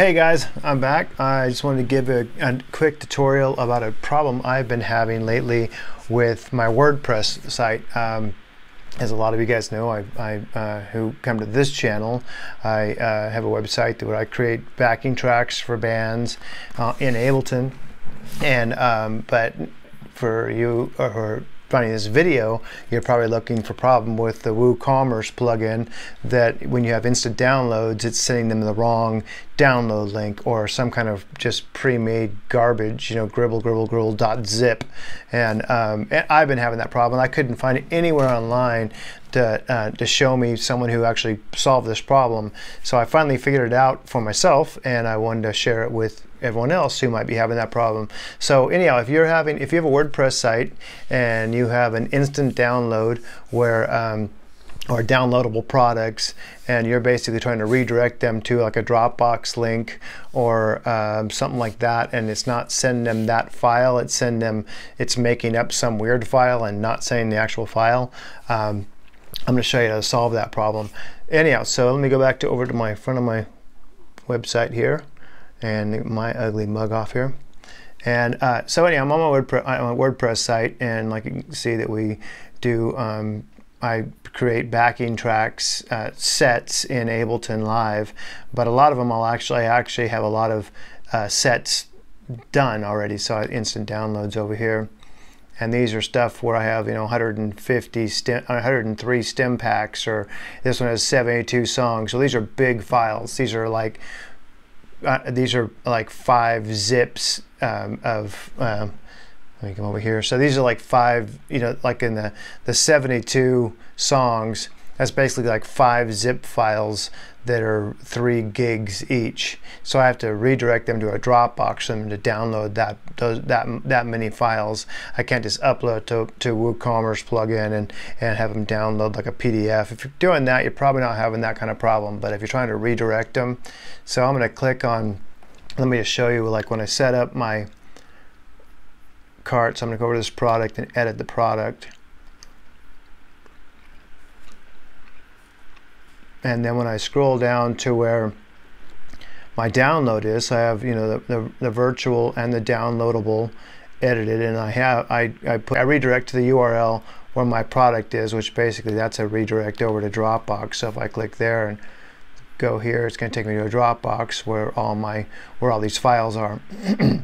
Hey guys, I'm back. I just wanted to give a, a, quick tutorial about a problem I've been having lately with my WordPress site. Um, as a lot of you guys know, I, I uh, who come to this channel, I uh, have a website where I create backing tracks for bands uh, in Ableton. And um, but for you or finding this video, you're probably looking for problem with the WooCommerce plugin that when you have instant downloads, it's sending them the wrong download link or some kind of just pre-made garbage, you know, gribble, gribble, gribble dot zip. And, um, and I've been having that problem. I couldn't find it anywhere online to, uh, to show me someone who actually solved this problem. So I finally figured it out for myself and I wanted to share it with everyone else who might be having that problem. So anyhow, if you're having, if you have a WordPress site and you have an instant download where um, or downloadable products and you're basically trying to redirect them to like a Dropbox link or um, something like that and it's not sending them that file it's sending them it's making up some weird file and not saying the actual file um, I'm going to show you how to solve that problem anyhow so let me go back to over to my front of my website here and my ugly mug off here. And uh, so anyway, I'm on my WordPress, on my WordPress site, and like you can see that we do, um, I create backing tracks uh, sets in Ableton Live, but a lot of them I'll actually, I actually have a lot of uh, sets done already, so instant downloads over here. And these are stuff where I have, you know, 150 stem, 103 stem packs, or this one has 72 songs. So these are big files. These are like uh, these are like five zips um, of um, let me come over here so these are like five you know like in the the 72 songs that's basically like five zip files that are three gigs each. So I have to redirect them to a Dropbox for them to download that those, that that many files. I can't just upload to, to WooCommerce plugin and, and have them download like a PDF. If you're doing that, you're probably not having that kind of problem. But if you're trying to redirect them, so I'm going to click on, let me just show you like when I set up my cart, so I'm going to go over to this product and edit the product. And then when I scroll down to where my download is, I have you know the, the, the virtual and the downloadable edited, and I have I I, put, I redirect to the URL where my product is, which basically that's a redirect over to Dropbox. So if I click there and go here, it's going to take me to a Dropbox where all my where all these files are.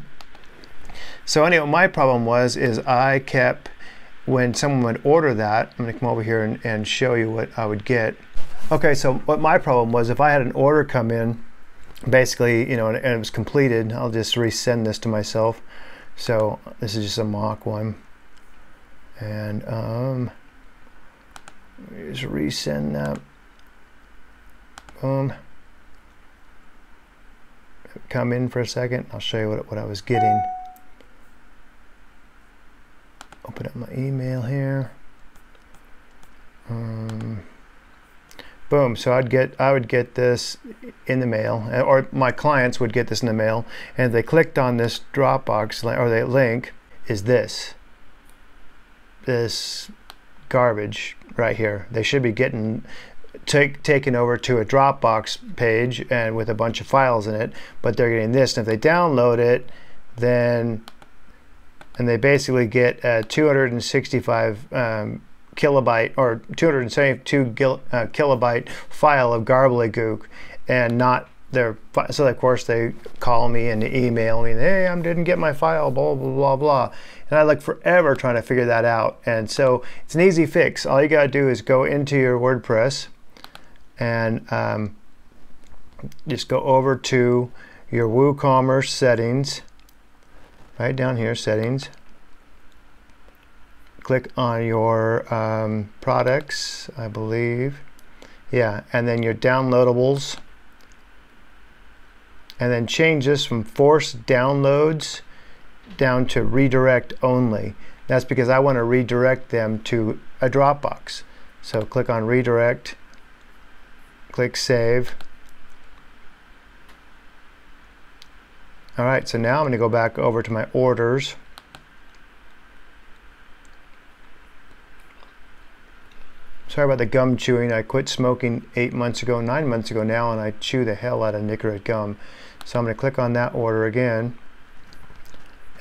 so anyway, my problem was is I kept when someone would order that. I'm going to come over here and, and show you what I would get. Okay, so what my problem was if I had an order come in, basically, you know, and, and it was completed, I'll just resend this to myself. So this is just a mock one. And um, just resend that. Boom. Come in for a second. I'll show you what, what I was getting. Open up my email here. Um, boom. So I'd get I would get this in the mail or my clients would get this in the mail and they clicked on this Dropbox or the link is this. This garbage right here. They should be getting take, taken over to a Dropbox page and with a bunch of files in it but they're getting this. And if they download it then and they basically get a 265 um, kilobyte or 272 gil, uh, kilobyte file of gobbledygook and not their so of course they call me and email me hey I didn't get my file blah blah blah blah. And I like forever trying to figure that out. And so it's an easy fix. All you gotta do is go into your WordPress and um, just go over to your WooCommerce settings right down here settings click on your um, products, I believe. Yeah, and then your downloadables. And then change this from force downloads down to redirect only. That's because I want to redirect them to a Dropbox. So click on redirect, click save. All right, so now I'm going to go back over to my orders. Sorry about the gum chewing. I quit smoking eight months ago, nine months ago now, and I chew the hell out of Nicorette gum. So I'm going to click on that order again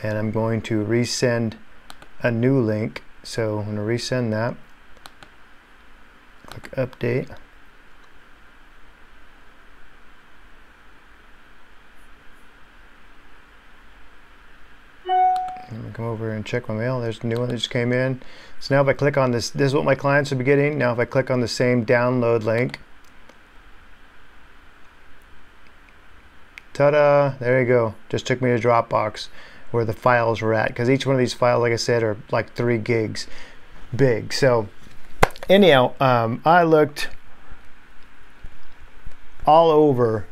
and I'm going to resend a new link. So I'm going to resend that. Click update. Come over and check my mail. There's a new one that just came in. So now if I click on this, this is what my clients will be getting. Now if I click on the same download link, ta-da, there you go. Just took me to Dropbox where the files were at. Because each one of these files, like I said, are like three gigs big. So anyhow, um, I looked all over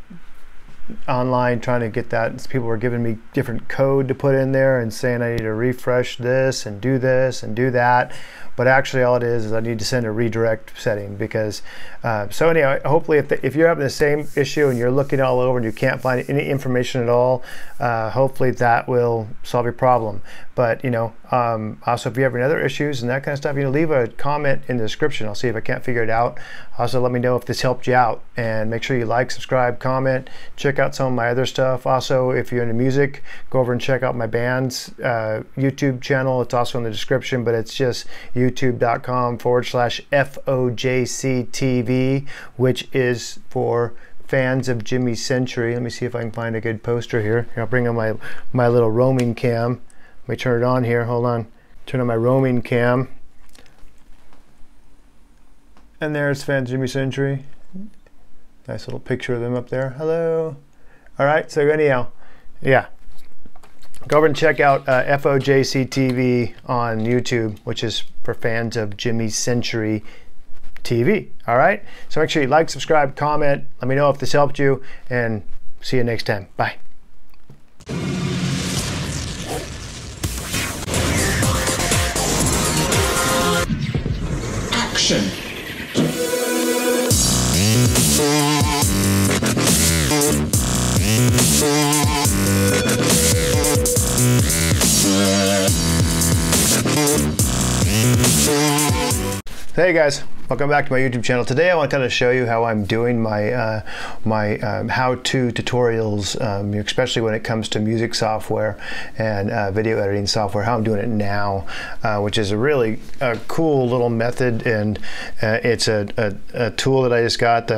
online trying to get that. People were giving me different code to put in there and saying I need to refresh this and do this and do that. But actually, all it is is I need to send a redirect setting because. Uh, so anyway, hopefully, if, the, if you're having the same issue and you're looking all over and you can't find any information at all, uh, hopefully that will solve your problem. But you know, um, also if you have any other issues and that kind of stuff, you know, leave a comment in the description. I'll see if I can't figure it out. Also, let me know if this helped you out, and make sure you like, subscribe, comment, check out some of my other stuff. Also, if you're into music, go over and check out my band's uh, YouTube channel. It's also in the description, but it's just youtube.com forward slash FOJCTV, which is for fans of Jimmy Century. Let me see if I can find a good poster here. I'll bring on my, my little roaming cam. Let me turn it on here. Hold on. Turn on my roaming cam. And there's fans Jimmy Century. Nice little picture of them up there. Hello. All right. So anyhow, yeah. Go over and check out uh, on YouTube, which is for fans of Jimmy Century TV. All right. So make sure you like, subscribe, comment. Let me know if this helped you, and see you next time. Bye. Action. Hey guys, welcome back to my YouTube channel. Today I want to kind of show you how I'm doing my uh, my um, how-to tutorials, um, especially when it comes to music software and uh, video editing software. How I'm doing it now, uh, which is a really cool little method, and uh, it's a, a, a, tool that I just got. The